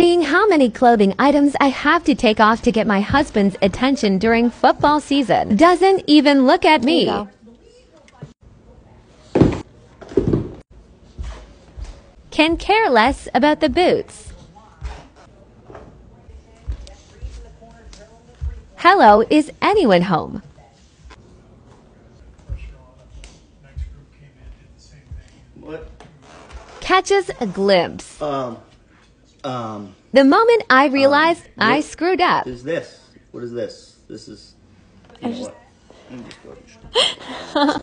Seeing how many clothing items I have to take off to get my husband's attention during football season doesn't even look at me. Can care less about the boots. Hello, is anyone home? What? Catches a glimpse. Um, um, The moment I realized I what screwed up. is this? What is this? This is. You know what? Let me just go ahead and-